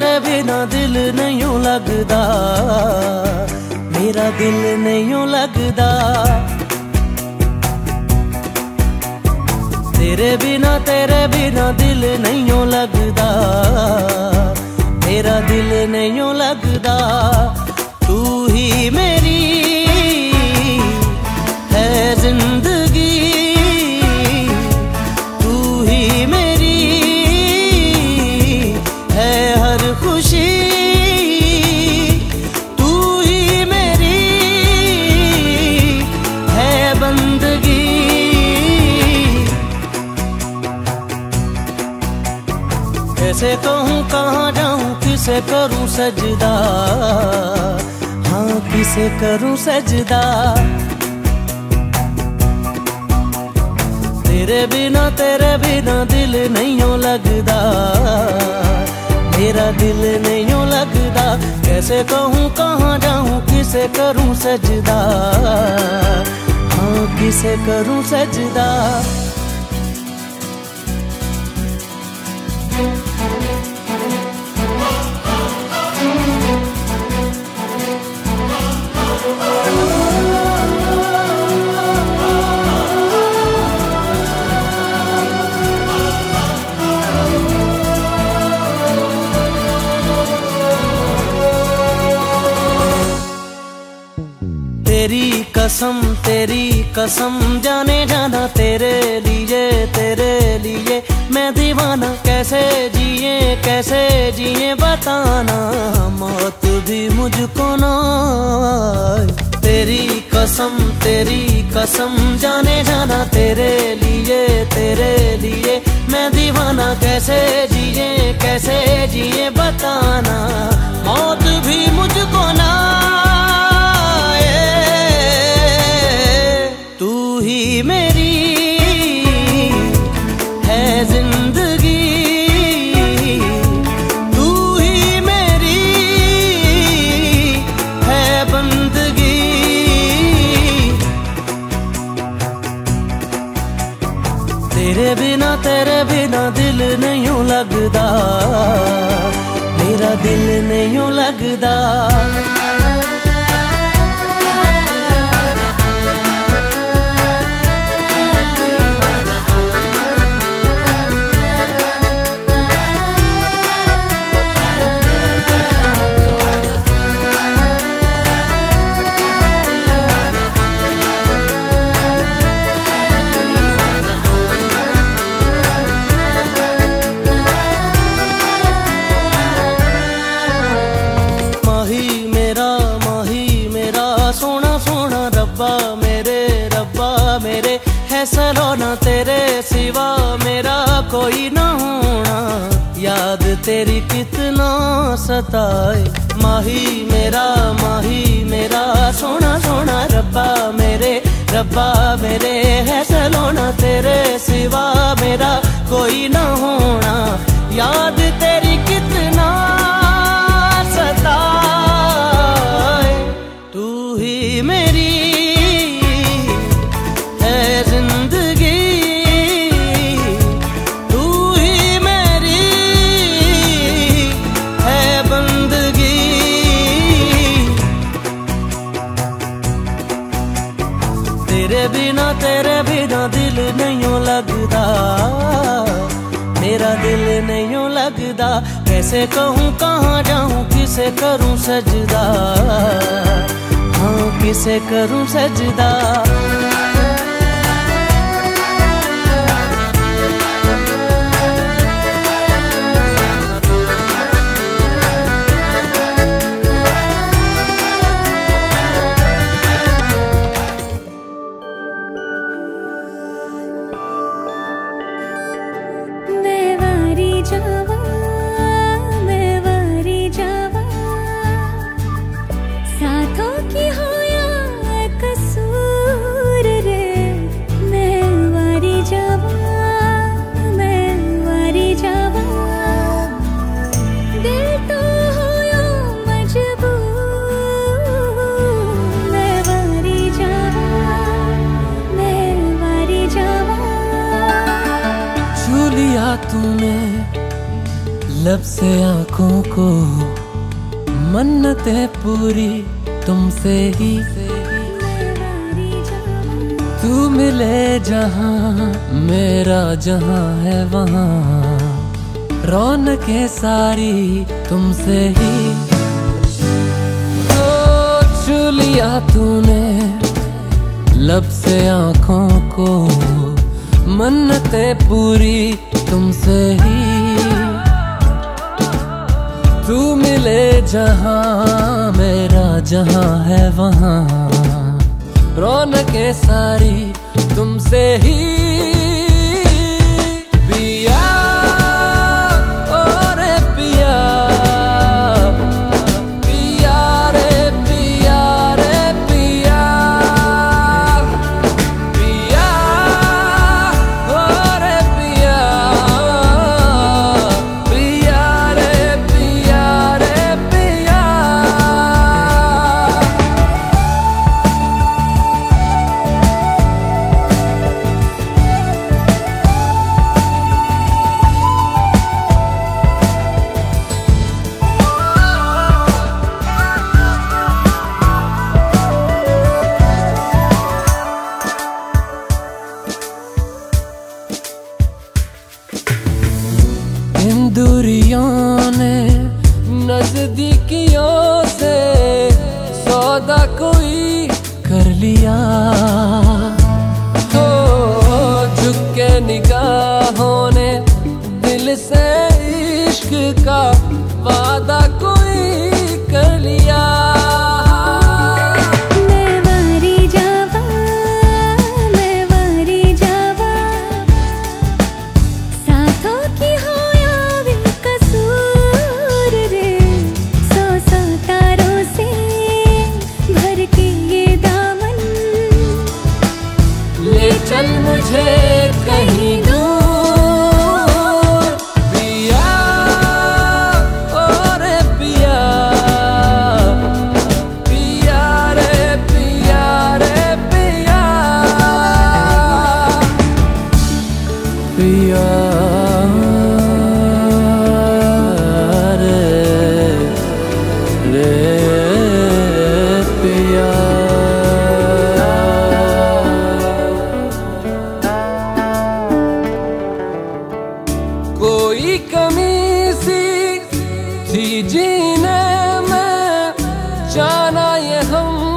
बिना दिल नहीं लगदा मेरा दिल नहीं लगदा तेरे बिना तेरे बिना दिल नहीं लगदा मेरा दिल नहीं लगदा तू ही मेरी है ज़िंदगी। कैसे कहूँ कहाँ जाऊँ, किसे करूँ सजदा? हाँ किसे करूँ सजदा? तेरे बिना तेरे बिना दिल नहीं लगदा मेरा दिल नहीं लगदा कैसे कहूँ कहाँ जाऊँ, किसे करूँ सजदा? हाँ किसे करूँ सजदा? कसम, तेरी कसम। जाने जाना तेरे लिए तेरे लिए। मैं दीवाना कैसे जिए कैसे जिए बताना। मौत भी मुझको ना तेरी कसम तेरी कसम। जाने जाना तेरे लिए तेरे लिए। मैं दीवाना कैसे जिए कैसे जिए बताना। मौत भी मुझको ना दिल नहीं लगदा कोई ना होना। याद तेरी कितना सताए। माही मेरा माही मेरा। सोना सोना रब्बा मेरे रब्बा मेरे है। सलोना तेरे सिवा मेरा कोई ना होना। याद तेरी बिना तेरे बिना दिल नहीं लगता। मेरा दिल नहीं लगता। कैसे कहूँ, कहाँ जाऊँ, किसे करूँ सजदा? हाँ किसे करूँ सजदा? 真。लब से आँखों को मन्नतें पूरी तुमसे ही। तू मिले जहाँ, मेरा जहाँ है वहाँ। रौनकें सारी तुमसे ही। तो छू लिया तूने लब से आँखों को, मन्नतें पूरी तुमसे ही। तू मिले जहाँ मेरा जहाँ है वहाँ। रौनकें सारी तुमसे ही लिया। ना ये हम